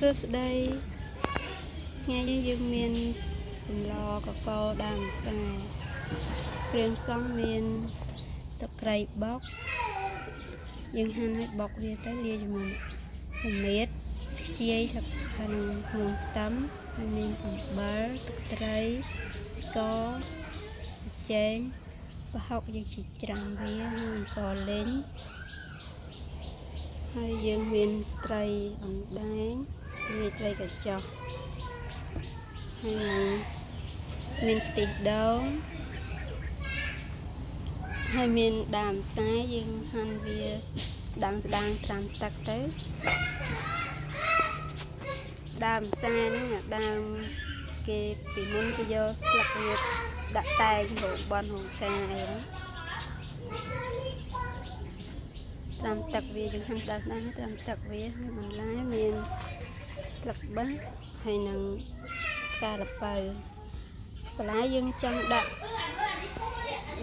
សួស្តីថ្ងៃនេះយើងមានសម្លកកោដើមខ្សែគ្រឿងផ្សំមានស្លឹកគ្រៃបុកយើងហាន់ឲ្យបុកវាទៅលាយជាមួយពមៀតខ្ជាយស្លឹកហើយនឹងគ្រឿងខ្ទឹមហើយមានអំបិលទឹកត្រីស្ករចេងប្រហុកយើងជីច្រាំវាហើយអង្គលេងហើយយើងមានត្រីអណ្ដែង លាយត្រីកញ្ចុះហើយនឹងមានខ្ទិះដូងហើយមានដើមខ្សែយើងហាន់វាស្ដាងស្ដាងត្រាំទឹកទៅដើមខ្សែហ្នឹងដើមគេពីមុនគេយកស្លឹកវាដាក់តែងរោងបន់រោងការអីហ្នឹងត្រាំទឹកវាយើងហាន់ដល់ណាស់ត្រាំទឹកវាហើយបន្លែមាន ស្លឹកបាសហើយនឹងផ្កាលពៅបន្លែយើងចង់ដាក់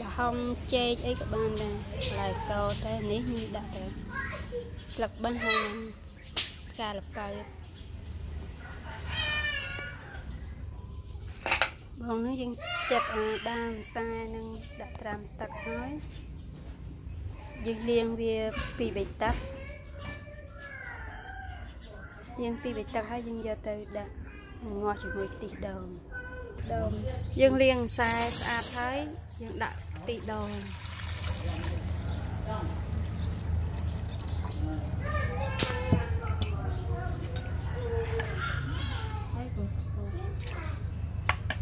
លហុងចេកអីក៏បានដែរបន្លែកោតែនេះមានដាក់ទៅស្លឹកបាសហើយនឹងផ្កាលពៅបងនេះយើងចិត្តអាដើមខ្សែនឹងដាក់ត្រាំទឹកហើយយើងលាងវាពី3ទឹក លាងពី3ទឹកហើយយើងយកទៅដាក់ងាស់ជាមួយខ្ទិះដូងដូងយើងលាងខ្សែស្អាតហើយយើងដាក់ខ្ទិះដូង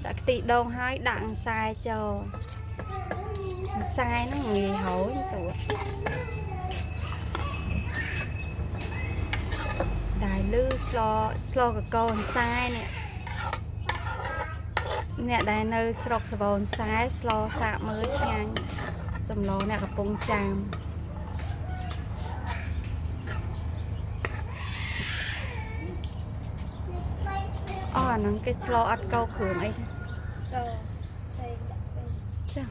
ដាក់ខ្ទិះដូងហើយដាក់ខ្សែចូលខ្សែហ្នឹងងាយហូរទៅ ដែលលឺស្លស្លកកូនខ្សែនេះអ្នកដែលនៅស្រុកសវនខ្សែស្លសាកមើលឆ្ងាញ់សម្លអ្នកកំពុងចាមអស់អាហ្នឹងគេស្លអត់កោគ្រឿងអីទេកោផ្សេងដាក់ផ្សេងចា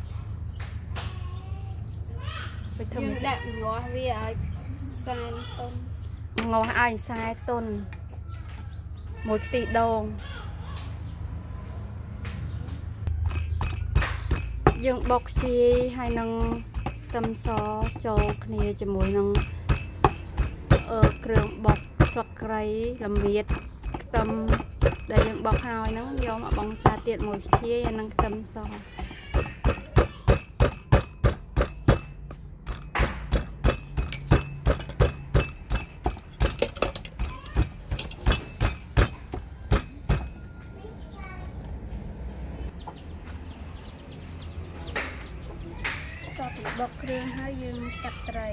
ទៅធ្វើដាក់ងាស់វាឲ្យខ្សែតុន ងាស់ឲ្យខ្សែតុនមួយខ្ទិះដូងយើងបុកខ្ជាយហើយនឹងខ្ទឹមសចូលគ្នាជាមួយនឹងអឺគ្រឿងបុកស្លឹកគ្រៃល្មៀតខ្ទឹមដែលយើងបុកហើយហ្នឹងយកមកបងសាទៀតមួយខ្ជាយហើយនឹងខ្ទឹមស បុកគ្រឿងហើយយើងកាត់ត្រី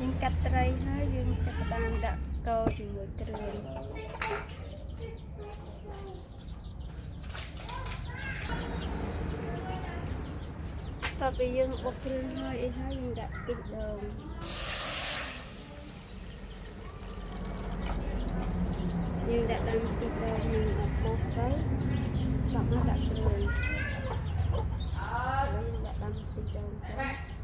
យើងកាត់ត្រីហើយយើងចាប់ផ្ដើមដាក់កោជា មួយគ្រឿងតទៅយើងបុកគ្រឿងហើយអីហើយយើងដាក់ខ្ទិះដូងយើងដាក់ដាំខ្ទិះដូងនឹងអត់បុកទៅដាក់មកដាក់គ្រឿងហើយយើងដាក់ដាំខ្ទិះដូងទៅ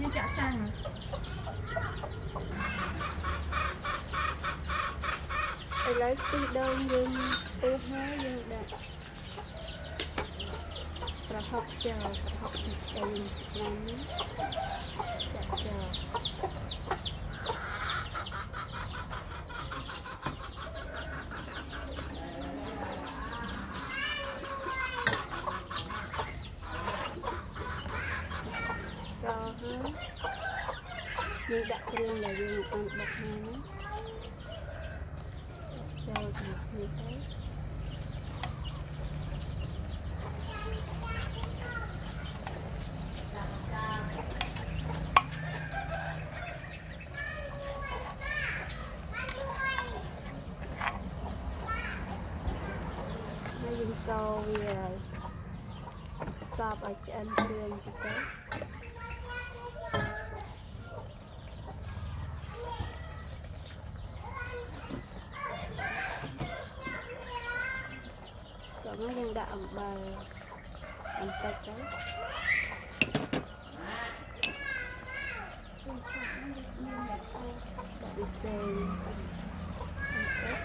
មានចាក់សាំង ឥឡូវខ្ទិះដូងយើងពុះហើយយើងដាក់ប្រហុកចូលប្រហុកទីអីណានេះចាក់ចូលចូលហើយយើងដាក់គ្រឿងដែលយើងបានបុកហើយណាចូលជាមួ យគ្នាទៅចូលវាសបឲ្យឆ្អិនគ្រឿងទៅទៅតោះមកយើង ដាក់អំបិលបន្តិចទៅដាក់វាចេញបន្តិច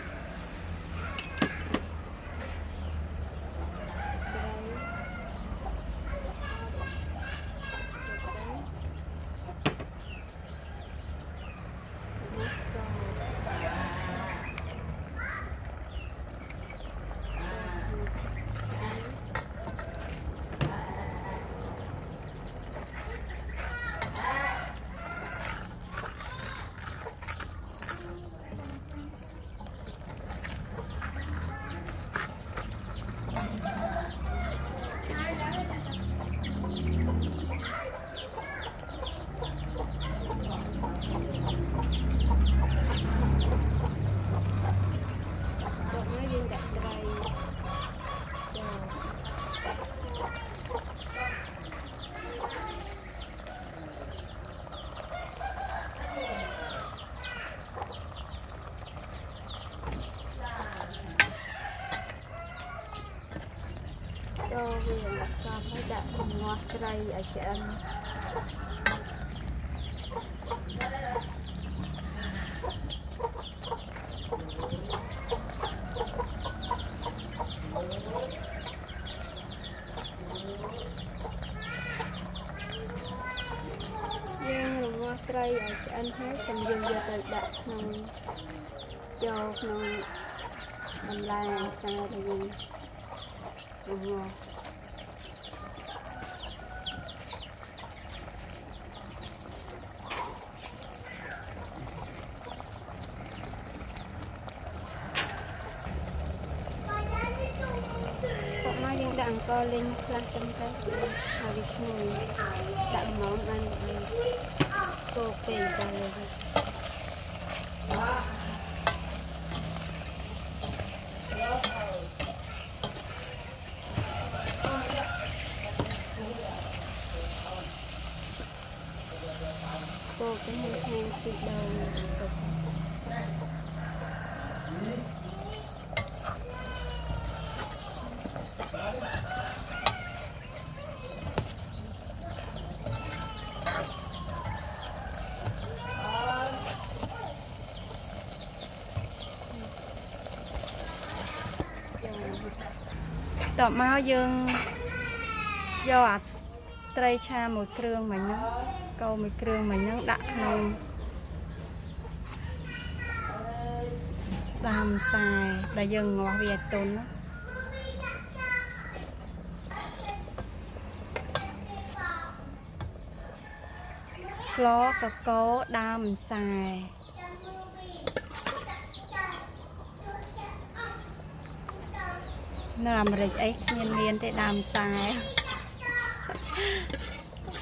ចូលវាមកសពហើយដាក់ងាស់ ត្រីឲ្យឆ្អិនយើងរងាស់ត្រីឲ្យឆ្អិនហើយសូមយើងយកទៅដាក់ក្នុងចូលក្នុងបន្លែអាសាដែលយើងរងាស់ ដាក់អង្ករលេងខ្លះសិនទៅឲ្យវាឈ្ងុយដាក់ល្មមបានឲ្យកោកពេកទៅលើកោកទៅខាងទីដង តបមកយើងយកអាត្រីឆាមួយគ្រឿងមិញហ្នឹងកោមួយគ្រឿងមិញហ្នឹងដាក់ក្នុងដាំខ្សែដែលយើងងាស់វាឲ្យទន់ណាស្លកកោដើមខ្សែ នៅអាមេរិកអីគ្មានមានទេដើមខ្សែ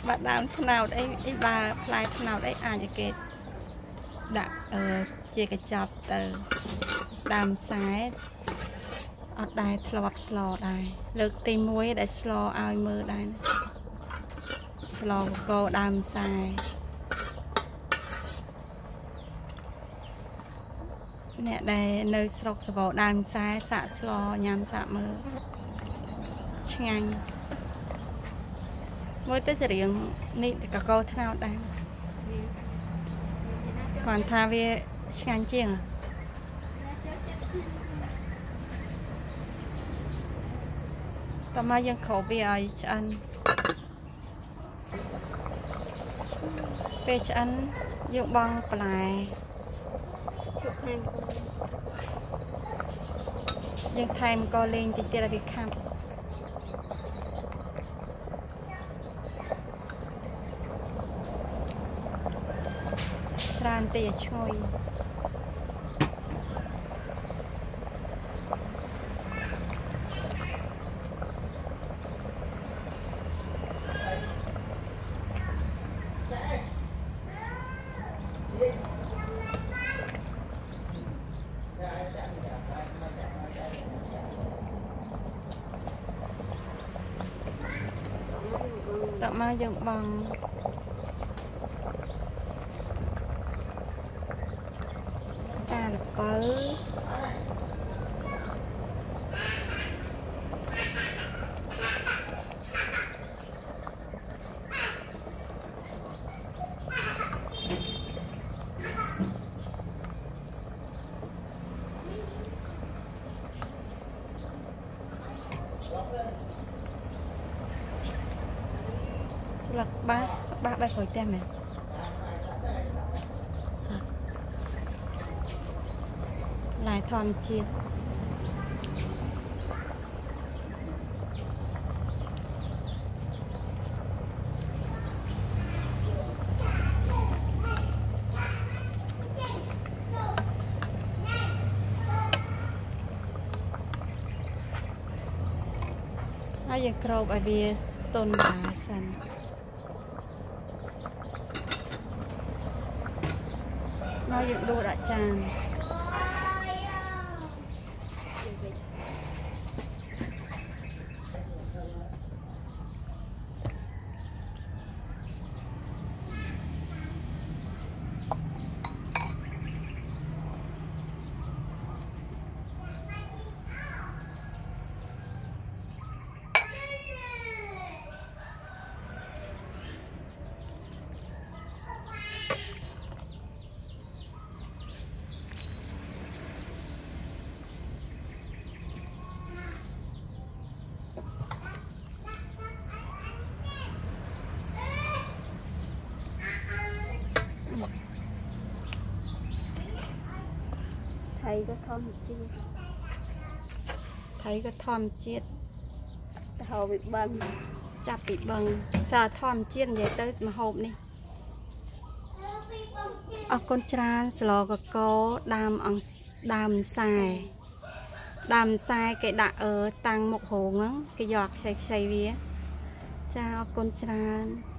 បើដើមថ្នោតអីអីបើផ្លែថ្នោតអីអាចឲ្យគេដាក់អឺជាកញ្ចប់ទៅដើមខ្សែអត់ដែរធ្លាប់ស្លដែរលើកទី1ដែលស្លឲ្យមើលដែរស្លកោដើមខ្សែ អ្នកដែលនៅស្រុកសវដើមខ្សែសាក់ស្លញ៉ាំសាក់មើលឆ្ងាញ់មើលទៅសរៀងនេះកកោថ្នោតដែរគាត់ថាវាឆ្ងាញ់ជាងតើមកយើងក្របវាឲ្យឆ្អិនពេលឆ្អិនយើងបង់បន្លែឈប់ថែម យើងថែមកលេងតិចទៀតឲ្យវាខាប់ច្រើនទេឈ្ងុយ តមកយើងបងតាលពៅស្លឹក បាសបាសបែបក្រួយតែមែនឡាយធម្មជាតិហើយយើងក្របឲ្យវាទន់បានសិន មកយើងដួសដាក់ចាន ថៃក៏ធម្មជាតិថៃក៏ធម្មជាតិទៅហៅវិបឹងចាប់ពីបឹងសារធម្មជាតិនិយាយទៅមហូបនេះអរគុណច្រើនស្លកកោដើមអង្ដើមខ្សែដើមខ្សែគេដាក់អឺតាំងមុខរោងហ្នឹងគេយកខ្ចីខ្ចីវាចាអរគុណច្រើន